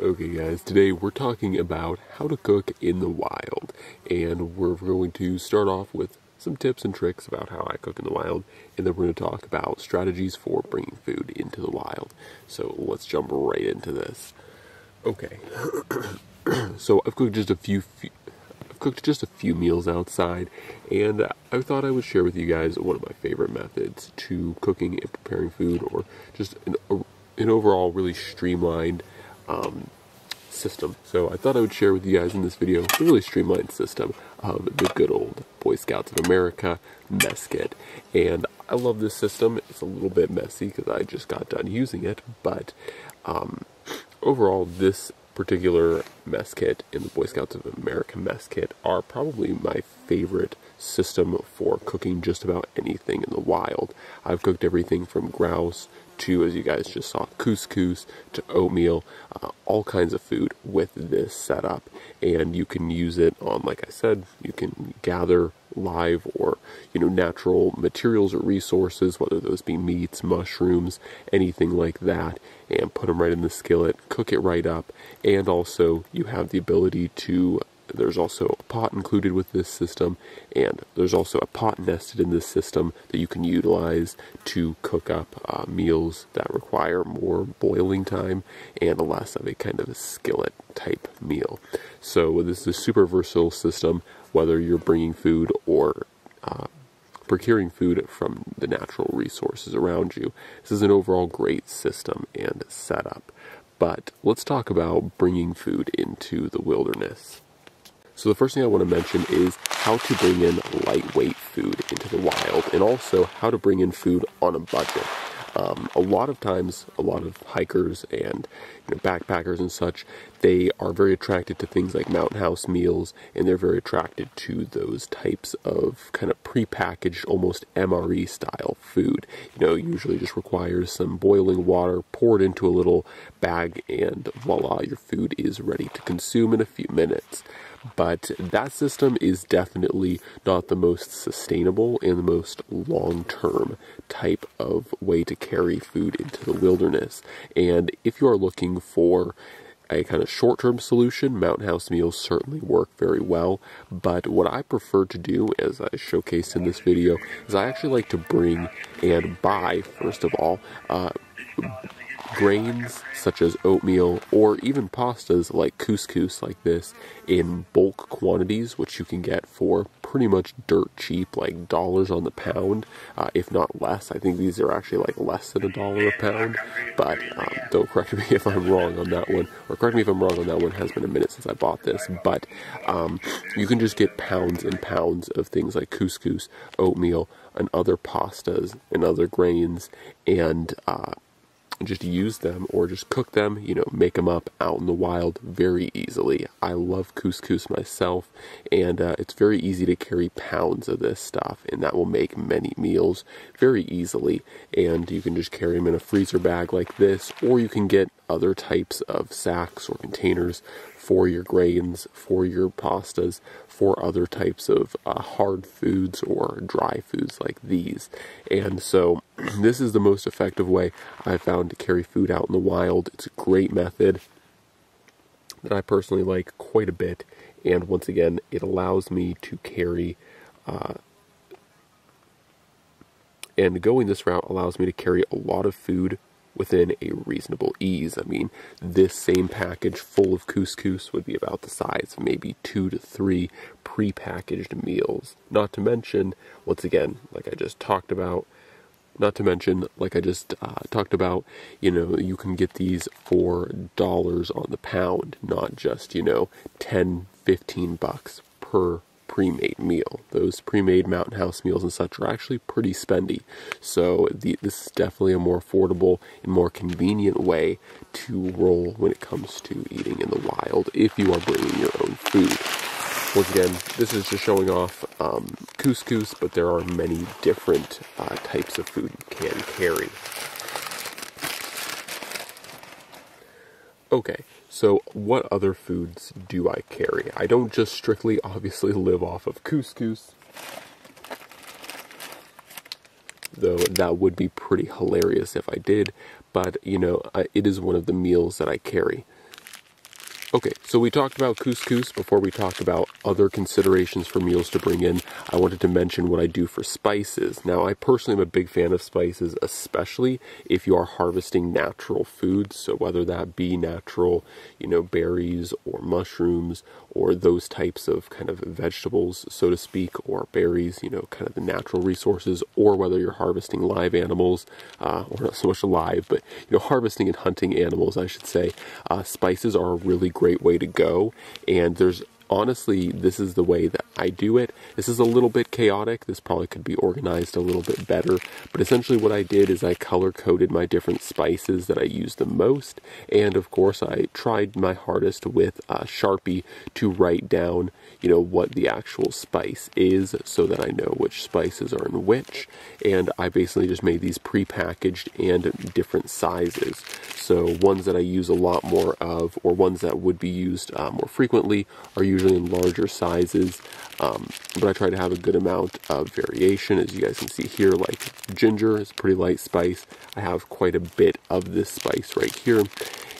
Okay, guys, today we're talking about how to cook in the wild, and we're going to start off with some tips and tricks about how I cook in the wild, and then we're going to talk about strategies for bringing food into the wild. So let's jump right into this. Okay, so I've cooked just a few, few I've cooked just a few meals outside, and I thought I would share with you guys one of my favorite methods to cooking and preparing food, or just an, an overall really streamlined um, system. So I thought I would share with you guys in this video a really streamlined system of the good old Boy Scouts of America mess kit. And I love this system. It's a little bit messy because I just got done using it, but um, overall this particular mess kit and the Boy Scouts of America mess kit are probably my favorite system for cooking just about anything in the wild. I've cooked everything from grouse to, as you guys just saw, couscous to oatmeal, uh, all kinds of food with this setup. And you can use it on, like I said, you can gather live or you know natural materials or resources whether those be meats mushrooms anything like that and put them right in the skillet cook it right up and also you have the ability to there's also a pot included with this system, and there's also a pot nested in this system that you can utilize to cook up uh, meals that require more boiling time and less of a kind of a skillet type meal. So this is a super versatile system, whether you're bringing food or uh, procuring food from the natural resources around you. This is an overall great system and setup. But let's talk about bringing food into the wilderness. So the first thing I want to mention is how to bring in lightweight food into the wild and also how to bring in food on a budget. Um, a lot of times, a lot of hikers and you know, backpackers and such, they are very attracted to things like mountain house meals, and they're very attracted to those types of kind of prepackaged, almost MRE style food. You know, usually just requires some boiling water poured into a little bag, and voila, your food is ready to consume in a few minutes but that system is definitely not the most sustainable and the most long term type of way to carry food into the wilderness. And if you are looking for a kind of short term solution, Mountain House meals certainly work very well. But what I prefer to do, as I showcased in this video, is I actually like to bring and buy, first of all, uh, grains such as oatmeal or even pastas like couscous like this in bulk quantities which you can get for pretty much dirt cheap like dollars on the pound. Uh, if not less. I think these are actually like less than a dollar a pound. But um, don't correct me if i'm wrong on that one or correct me if i'm wrong on that one. It has been a minute since i bought this. But um, you can just get pounds and pounds of things like couscous oatmeal and other pastas and other grains. And uh, just use them or just cook them, you know, make them up out in the wild very easily. I love couscous myself, and uh, it's very easy to carry pounds of this stuff, and that will make many meals very easily. And you can just carry them in a freezer bag like this, or you can get other types of sacks or containers for your grains, for your pastas, for other types of uh, hard foods or dry foods like these. And so, this is the most effective way I've found to carry food out in the wild. It's a great method that I personally like quite a bit. And once again, it allows me to carry. Uh, and going this route allows me to carry a lot of food within a reasonable ease. I mean, this same package full of couscous would be about the size of maybe two to three pre-packaged meals. Not to mention, once again, like I just talked about, not to mention, like I just uh, talked about, you know, you can get these for dollars on the pound, not just, you know, 10, 15 bucks per pre-made meal. Those pre-made Mountain House meals and such are actually pretty spendy. So the, this is definitely a more affordable and more convenient way to roll when it comes to eating in the wild if you are bringing your own food. Once again, this is just showing off um, couscous, but there are many different uh, types of food you can carry. Okay, so what other foods do I carry? I don't just strictly, obviously, live off of couscous. Though that would be pretty hilarious if I did, but you know, it is one of the meals that I carry. Okay, so we talked about couscous before we talked about other considerations for meals to bring in. I wanted to mention what I do for spices. Now, I personally am a big fan of spices, especially if you are harvesting natural foods. So, whether that be natural, you know, berries or mushrooms or those types of kind of vegetables, so to speak, or berries, you know, kind of the natural resources, or whether you're harvesting live animals, uh, or not so much alive, but, you know, harvesting and hunting animals, I should say, uh, spices are a really great way to go. And there's honestly, this is the way that I do it. This is a little bit chaotic. This probably could be organized a little bit better. But essentially, what I did is I color coded my different spices that I use the most. And of course, I tried my hardest with a Sharpie to write down, you know, what the actual spice is so that I know which spices are in which. And I basically just made these pre-packaged and different sizes. So ones that I use a lot more of, or ones that would be used uh, more frequently, are usually in larger sizes. Um, but I try to have a good amount of variation. As you guys can see here, like ginger is pretty light spice. I have quite a bit of this spice right here.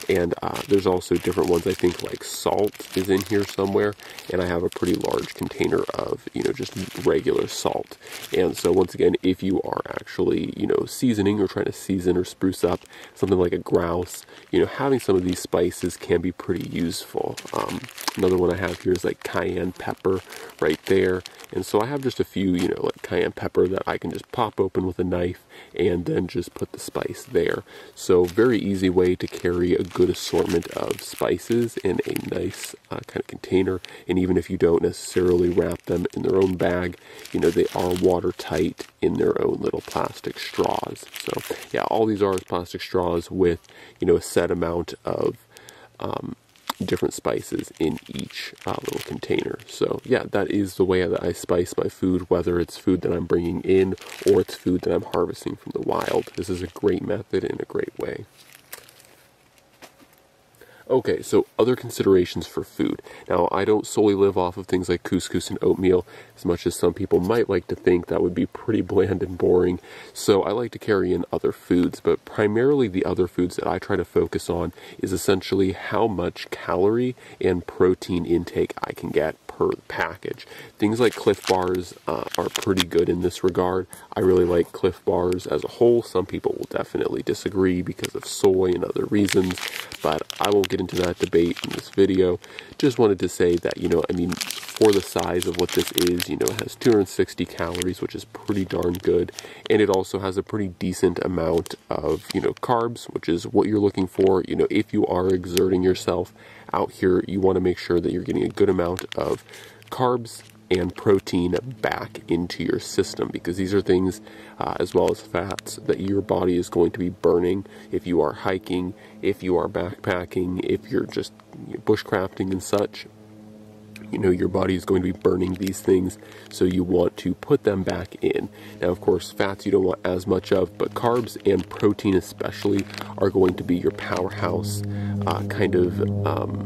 And uh, there's also different ones. I think like salt is in here somewhere, and I have a pretty large container of you know just regular salt. And so once again, if you are actually you know seasoning or trying to season or spruce up something like a grouse, you know having some of these spices can be pretty useful. Um, another one I have here is like cayenne pepper right there, and so I have just a few you know like cayenne pepper that I can just pop open with a knife and then just put the spice there. So very easy way to carry a good assortment of spices in a nice uh, kind of container. And even if you don't necessarily wrap them in their own bag, you know, they are watertight in their own little plastic straws. So yeah, all these are plastic straws with, you know, a set amount of um, different spices in each uh, little container. So yeah, that is the way that I spice my food, whether it's food that I'm bringing in or it's food that I'm harvesting from the wild. This is a great method and a great way. Okay, so other considerations for food. Now, I don't solely live off of things like couscous and oatmeal, as much as some people might like to think that would be pretty bland and boring. So I like to carry in other foods, but primarily the other foods that I try to focus on is essentially how much calorie and protein intake I can get per package. Things like Clif Bars uh, are pretty good in this regard. I really like Clif Bars as a whole. Some people will definitely disagree because of soy and other reasons, but I won't get into that debate in this video. Just wanted to say that, you know, I mean, for the size of what this is, you know, it has 260 calories, which is pretty darn good, and it also has a pretty decent amount of, you know, carbs, which is what you're looking for. You know, if you are exerting yourself out here, you want to make sure that you're getting a good amount of carbs and protein back into your system because these are things, uh, as well as fats, that your body is going to be burning if you are hiking, if you are backpacking, if you're just bushcrafting and such you know your body is going to be burning these things so you want to put them back in. Now of course fats you don't want as much of but carbs and protein especially are going to be your powerhouse uh, kind of um,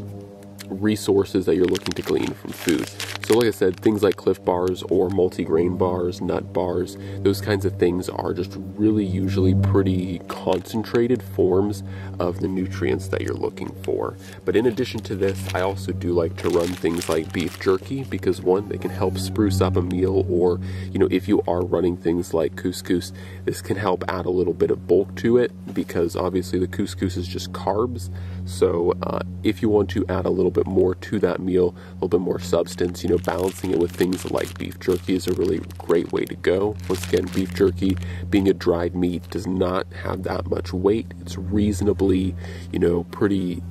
resources that you're looking to glean from food. So, like I said, things like Clif Bars or multigrain bars, nut bars, those kinds of things are just really usually pretty concentrated forms of the nutrients that you're looking for. But in addition to this, I also do like to run things like beef jerky because one, they can help spruce up a meal, or, you know, if you are running things like couscous, this can help add a little bit of bulk to it because obviously the couscous is just carbs. So, uh, if you want to add a little bit more to that meal, a little bit more substance, you know, balancing it with things like beef jerky is a really great way to go. Once again, beef jerky, being a dried meat, does not have that much weight. It's reasonably, you know, pretty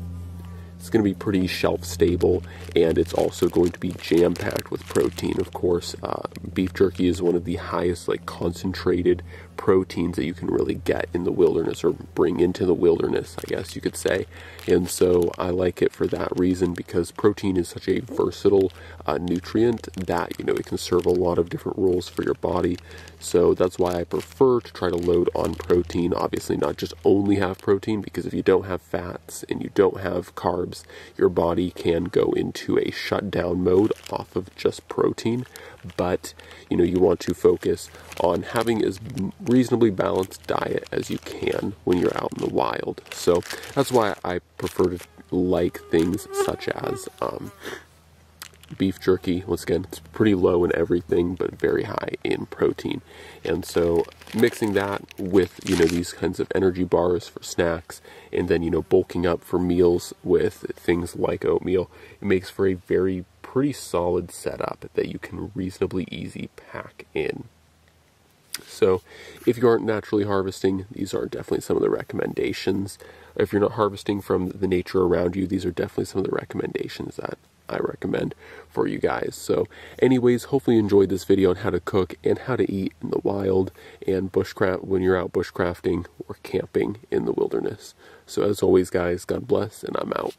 it's going to be pretty shelf stable and it's also going to be jam packed with protein of course uh, beef jerky is one of the highest like concentrated proteins that you can really get in the wilderness or bring into the wilderness, I guess you could say. And so I like it for that reason because protein is such a versatile uh, nutrient that, you know, it can serve a lot of different roles for your body. So that's why I prefer to try to load on protein. Obviously, not just only have protein because if you don't have fats and you don't have carbs, carbs, your body can go into a shutdown mode off of just protein. But you know, you want to focus on having as reasonably balanced diet as you can when you're out in the wild. So that's why I prefer to like things such as um, beef jerky. Once again, it's pretty low in everything, but very high in protein. And so mixing that with, you know, these kinds of energy bars for snacks and then, you know, bulking up for meals with things like oatmeal, it makes for a very pretty solid setup that you can reasonably easy pack in. So if you aren't naturally harvesting, these are definitely some of the recommendations. If you're not harvesting from the nature around you, these are definitely some of the recommendations that I recommend for you guys. So anyways, hopefully you enjoyed this video on how to cook and how to eat in the wild and bushcraft when you're out bushcrafting or camping in the wilderness. So as always guys, God bless and I'm out.